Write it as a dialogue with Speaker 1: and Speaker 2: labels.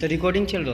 Speaker 1: तो रिकॉर्डिंग चल रहा